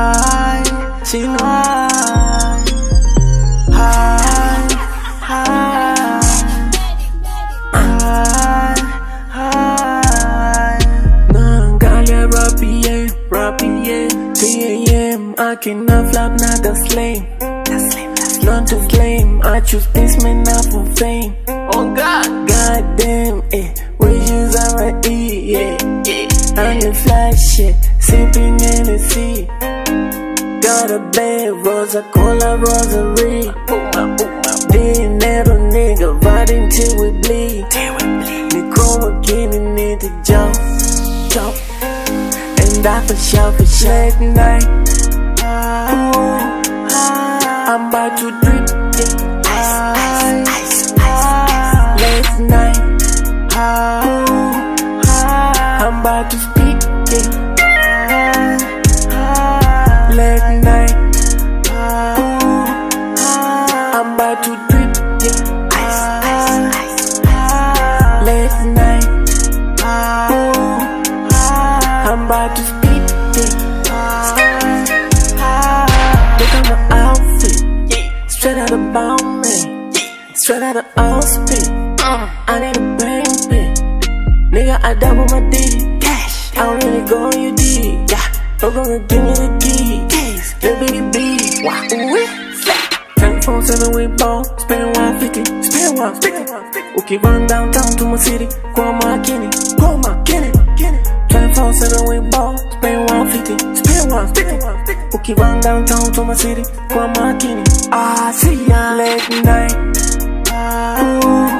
high, high, high, high, high. Naangalia rapi yeah, rapi yeah. 3 a.m. I cannot flop, not the slave. Not to claim, I choose peace, man, not for fame. Oh God, goddamn, eh. Wishes I eat, yeah, yeah. I'm the fly shit, Got a Rosa Cola Rosary. Dinero nigga, riding till we bleed. Niko makini need the job, job. And I for sure for sure at night. Ooh, I'm about to drip, yeah. Late night. I'm about to about to speak, yeah. Look at my outfit, straight out of Balmain, straight out of Austin. I need a bang pay. Nigga, I double my D. Cash. I don't really go on your D. Yeah. Don't gonna give me the keys. The bitty B. Wow. Ooh, flat. Telephone seven we ball. Spend 150. Spend 150. Okay, run downtown to my city. Go my Kenny. 150. Spend 150. Okay, run downtown to my city. Go my Kenny. Ah, see ya late night. Ooh.